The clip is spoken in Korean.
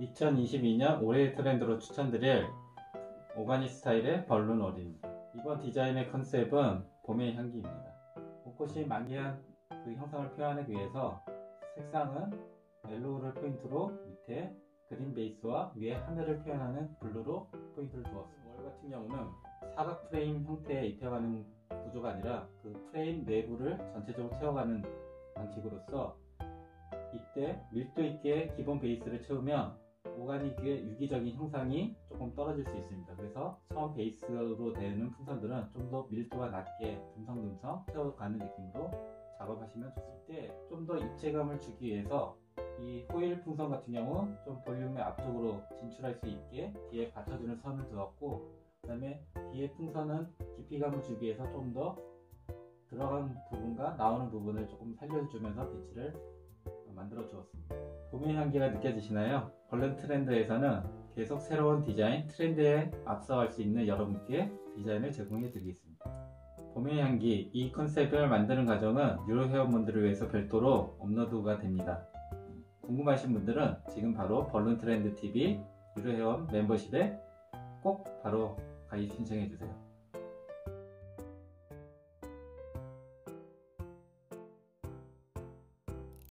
2022년 올해의 트렌드로 추천드릴 organic 스타일의 balloon wall입니다. 이번 디자인의 컨셉은 봄의 향기입니다. 벚꽃이 만개한 그 형상을 표현하기 위해서 색상은 yellow를 포인트로 밑에 green 베이스와 위에 하늘을 표현하는 blue로 포인트를 주었습니다. wall 같은 경우는 사각 프레임 형태에 입혀가는 구조가 아니라 그 프레임 내부를 전체적으로 채워가는 방식으로서 이때 밀도 있게 기본 베이스를 채우면 오가닉의 유기적인 형상이 조금 떨어질 수 있습니다. 그래서 처음 베이스로 되는 풍선들은 좀 더 밀도가 낮게 듬성듬성 채워가는 느낌으로 작업하시면 좋습니다. 좀더 입체감을 주기 위해서 이 호일 풍선 같은 경우 좀 볼륨의 앞쪽으로 진출할 수 있게 뒤에 받쳐주는 선을 두었고 그 다음에 뒤에 풍선은 깊이감을 주기 위해서 좀 더 들어간 부분과 나오는 부분을 조금 살려주면서 배치를 만들어 주었습니다. 봄의 향기가 느껴지시나요? 벌룬 트렌드에서는 계속 새로운 디자인, 트렌드에 앞서갈 수 있는 여러분께 디자인을 제공해 드리겠습니다. 봄의 향기, 이 컨셉을 만드는 과정은 유료 회원분들을 위해서 별도로 업로드가 됩니다. 궁금하신 분들은 지금 바로 벌룬 트렌드 TV 유로 회원 멤버십에 꼭 바로 가입 신청해 주세요.